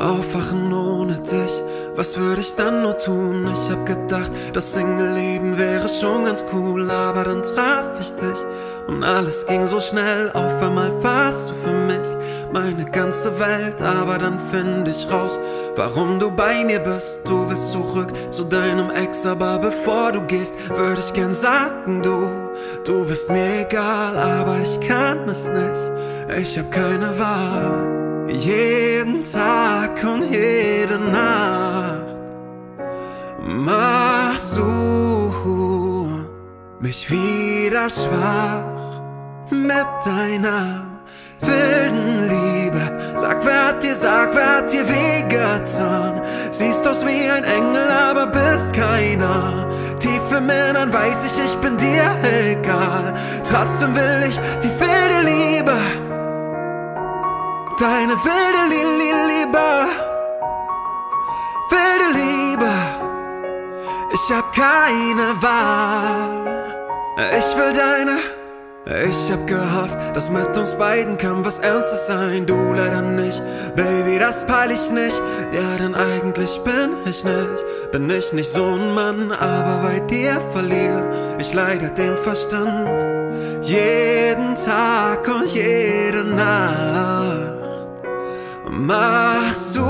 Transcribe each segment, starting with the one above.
aufwachen ohne dich. Was würde ich dann nur tun? Ich hab gedacht, das Single-Leben wäre schon ganz cool, aber dann traf ich dich und alles ging so schnell. Auf einmal warst du für mich meine ganze Welt, aber dann finde ich raus, warum du bei mir bist. Du willst zurück zu deinem Ex, aber bevor du gehst, würde ich gern sagen, du, du bist mir egal, aber ich kann es nicht. Ich hab keine Wahl. Jeden Tag machst du mich wieder schwach mit deiner wilden Liebe. Sag, wer hat dir, sag, wer hat dir wehgetan? Siehst aus wie ein Engel, aber bist keiner. Tief im Innern weiß ich, ich bin dir egal. Trotzdem will ich die wilde Liebe. Deine wilde Liebe, ich hab keine Wahl. Ich will deine, ich hab gehofft, dass mit uns beiden kann was Ernstes sein. Du leider nicht, Baby, das peil ich nicht. Ja, denn eigentlich bin ich nicht, bin ich nicht so ein Mann, aber bei dir verliere ich leider den Verstand. Jeden Tag und jede Nacht machst du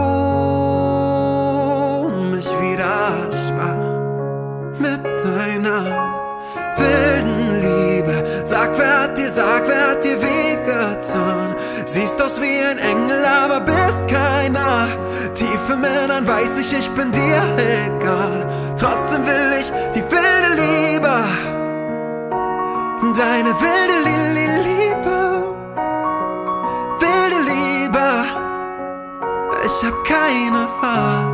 Sag, wer hat dir, sag, wer hat dir wehgetan? Siehst aus wie ein Engel, aber bist keiner. Tief im Innern weiß ich, ich bin dir egal. Trotzdem will ich die wilde Liebe. Deine wilde Lili Liebe. Wilde Liebe. Ich hab keine Wahl.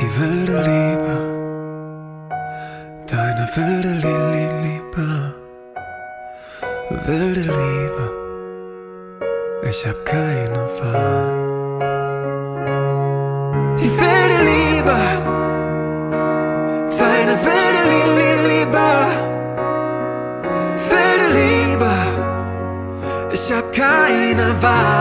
Die wilde Liebe, wilde Liebe, wilde Liebe. Ich hab keine Wahl. Die wilde Liebe, deine wilde Liebe, wilde Liebe. Ich hab keine Wahl.